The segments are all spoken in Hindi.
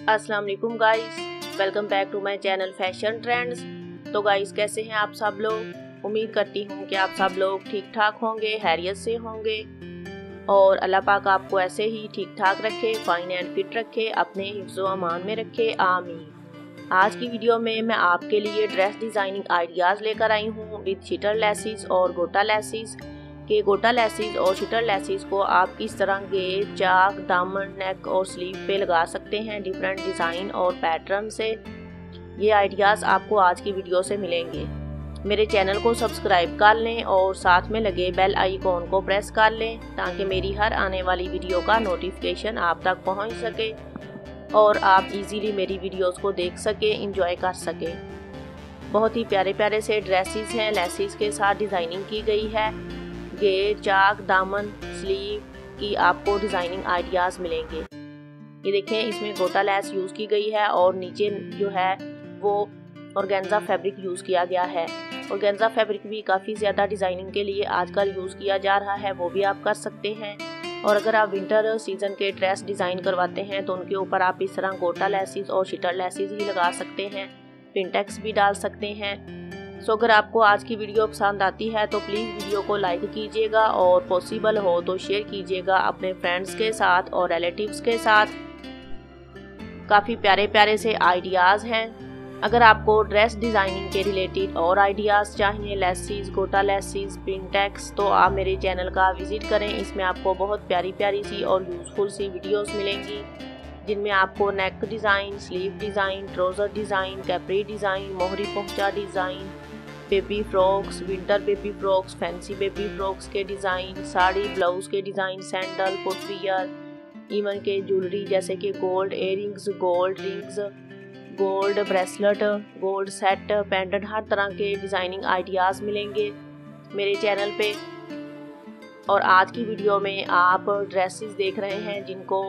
अस्सलाम वालेकुम guys, welcome back to my channel fashion trends. तो गाइस, कैसे हैं आप सब लोग? उम्मीद करती हूँ कि आप सब लोग ठीक ठाक होंगे, हैरियत से होंगे। और अल्लाह पाक आपको ऐसे ही ठीक ठाक रखे, फाइन एंड फिट रखे, अपने हिफ्ज़ अमान में रखे, आमीन। आज की वीडियो में मैं आपके लिए ड्रेस डिज़ाइनिंग आइडियाज़ लेकर आई हूँ, विद शिटर लेसिस और गोटा लेसिस। के गोटा लेसिस और शिटर लेसिस को आप किस तरह के चाक, दामन, नेक और स्लीव पे लगा सकते हैं? डिफरेंट डिज़ाइन और पैटर्न से ये आइडियाज़ आपको आज की वीडियो से मिलेंगे। मेरे चैनल को सब्सक्राइब कर लें और साथ में लगे बेल आइकॉन को प्रेस कर लें ताकि मेरी हर आने वाली वीडियो का नोटिफिकेशन आप तक पहुँच सके और आप इजीली मेरी वीडियोस को देख सके इंजॉय कर सके। बहुत ही प्यारे प्यारे से ड्रेसेस हैं। लेसिस के साथ डिज़ाइनिंग की गई है। घेर चाक दामन, स्लीव की आपको डिज़ाइनिंग आइडियाज़ मिलेंगे। ये देखें इसमें गोटा लैस यूज़ की गई है और नीचे जो है वो ऑर्गेन्जा फैब्रिक यूज़ किया गया है। ऑर्गेन्जा फैब्रिक भी काफ़ी ज़्यादा डिज़ाइनिंग के लिए आजकल यूज़ किया जा रहा है, वो भी आप कर सकते हैं। और अगर आप विंटर सीज़न के ड्रेस डिज़ाइन करवाते हैं तो उनके ऊपर आप इस तरह गोटा लेसिस और शिटर लेसिस ही लगा सकते हैं। पिंटेक्स भी डाल सकते हैं। सो अगर आपको आज की वीडियो पसंद आती है तो प्लीज़ वीडियो को लाइक कीजिएगा और पॉसिबल हो तो शेयर कीजिएगा अपने फ्रेंड्स के साथ और रिलेटिव्स के साथ। काफ़ी प्यारे प्यारे से आइडियाज़ हैं। अगर आपको ड्रेस डिज़ाइनिंग के रिलेटेड और आइडियाज़ चाहिए लेसिस गोटा लेसिस पिंटेक्स तो आप मेरे चैनल का विज़िट करें। इसमें आपको बहुत प्यारी प्यारी सी और यूज़फुल सी वीडियोस मिलेंगी, जिनमें आपको neck design sleeve design trouser design capri design मोहरी पहुँचा design baby frocks winter baby frocks fancy baby frocks के डिज़ाइन साड़ी ब्लाउज के डिज़ाइन सैंडल फुटवियर इवन के ज्वेलरी जैसे कि gold earrings gold rings gold bracelet gold set pendant हर तरह के डिज़ाइनिंग आइडियाज़ मिलेंगे मेरे चैनल पे। और आज की वीडियो में आप ड्रेसेस देख रहे हैं जिनको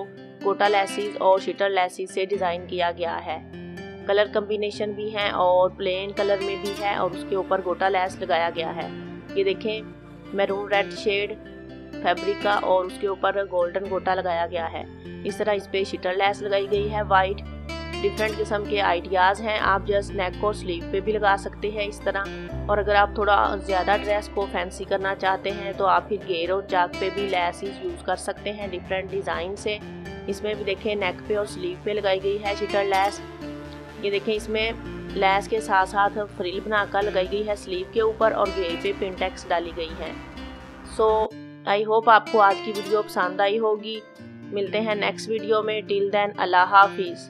कोटा लेसिस और शिटर लेसिस से डिज़ाइन किया गया है। कलर कम्बिनेशन भी है और प्लेन कलर में भी है और उसके ऊपर गोटा लैस लगाया गया है। ये देखें मैरून रेड शेड फैब्रिक का और उसके ऊपर गोल्डन गोटा लगाया गया है। इस तरह इस पर शीटर लैस लगाई गई है। वाइट डिफरेंट किस्म के आइडियाज़ हैं। आप जस्ट नेक और स्लीव पे भी लगा सकते हैं इस तरह। और अगर आप थोड़ा ज़्यादा ड्रेस को फैंसी करना चाहते हैं तो आप फिर गेर और चाक पे भी लेसिस यूज़ कर सकते हैं डिफरेंट डिज़ाइन से। इसमें भी देखें नेक पे और स्लीव पे लगाई गई है शीटर लेस। ये देखें इसमें लैस के साथ साथ फ्रिल बनाकर लगाई गई है स्लीव के ऊपर और घेर पे पिनटेक्स डाली गई है। सो आई होप आपको आज की वीडियो पसंद आई होगी। मिलते हैं नेक्स्ट वीडियो में। टिल देन अल्लाह हाफिज़।